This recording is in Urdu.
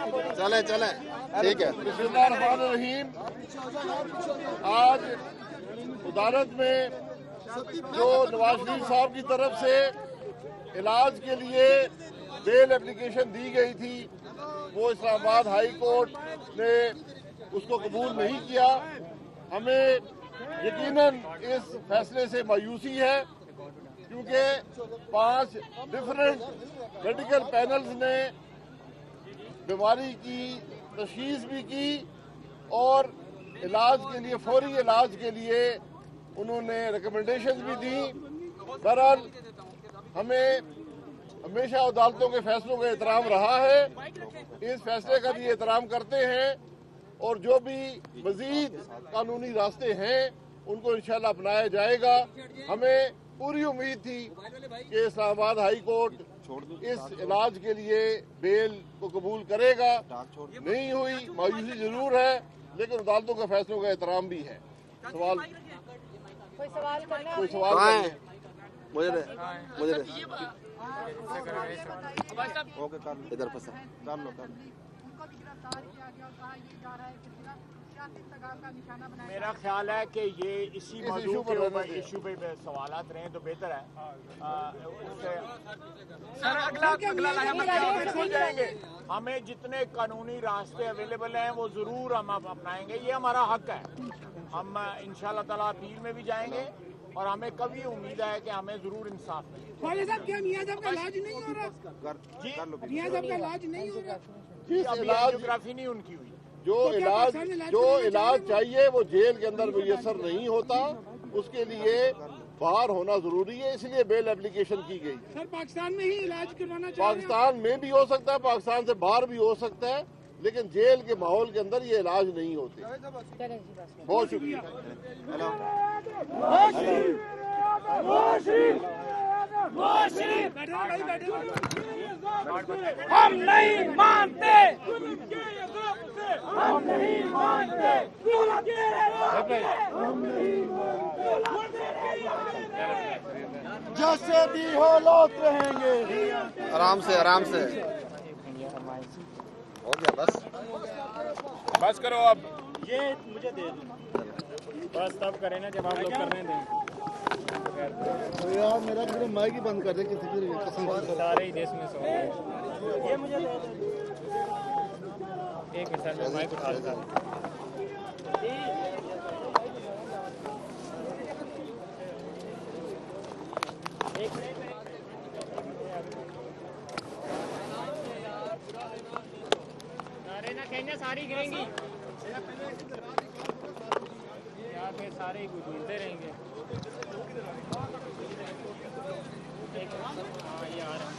چلے چلے ٹھیک ہے۔ بسم اللہ الرحمن الرحیم۔ آج عدالت میں جو نواز شریف صاحب کی طرف سے علاج کے لیے بیل اپلیکیشن دی گئی تھی، وہ اسلام آباد ہائی کورٹ نے اس کو قبول نہیں کیا۔ ہمیں یقیناً اس فیصلے سے مایوسی ہے، کیونکہ پانچ ڈفرینٹ میڈیکل پینلز نے بیماری کی تشخیص بھی کی اور علاج کے لیے، فوری علاج کے لیے انہوں نے ریکمنڈیشن بھی دی بہرحال، ہمیں ہمیشہ عدالتوں کے فیصلوں کا احترام رہا ہے۔ اس فیصلے کا بھی احترام کرتے ہیں۔ اور جو بھی مزید قانونی راستے ہیں، ان کو انشاءاللہ اپنایا جائے گا۔ ہمیں پوری امید تھی کہ اسلام آباد ہائی کورٹ اس علاج کے لیے بیل کو قبول کرے گا۔ نہیں ہوئی مایوسی ضرور ہے لیکن عدالتوں کے فیصلوں کا احترام بھی ہے۔ سوال کوئی سوال کرنا کوئی سوال مجھے دے مجھے ادھر پسا کر لو کر لو۔ میرا خیال ہے کہ یہ اسی اس موضوع کے۔ ایشو پہ سوالات رہیں تو بہتر ہے۔ سے کھل جائیں گے۔ ہمیں جتنے قانونی راستے اویلیبل ہیں وہ ضرور ہم اپنائیں گے۔ یہ ہمارا حق ہے۔ ہم ان شاء اللہ تعالیٰ اپیل میں بھی جائیں گے اور ہمیں کبھی امید ہے کہ ہمیں ضرور انصاف ملے۔ صاحب کیا میاں صاحب کا علاج نہیں ہو رہا؟ کر جی؟ میاں صاحب کا علاج نہیں ہو رہا؟ جس ابھی انجیوگرافی نہیں ان کی ہوئی۔ جو علاج جو علاج چاہیے وہ جیل کے اندر میسر نہیں ہوتا۔ اس کے لیے باہر ہونا ضروری ہے اس لیے بیل اپلیکیشن کی گئی۔ سر پاکستان میں ہی علاج کروانا پاکستان میں بھی ہو سکتا ہے پاکستان سے باہر بھی ہو سکتا ہے لیکن جیل کے ماحول کے اندر یہ علاج نہیں ہوتے۔ بہت شکریہ۔ بھائی بیٹھے رہو جیسے بھی ہو لوٹ رہیں گے۔ آرام سے آرام سے۔ ہو گیا بس۔ بس کرو اب۔ یہ مجھے دے دو۔ بس تب کریں نا جب آپ لوگ کرنے دیں یار میرا پورا مائک ہی بند کر دے کسی کی قسم سارے ہی دیش میں سو یہ مجھے دے دو۔ ایک سر میں مائک اٹھا لیتا ساری گریں گی۔ یا پھر سارے ہی ڈھونڈتے رہیں گے۔ ہاں یہ آ رہا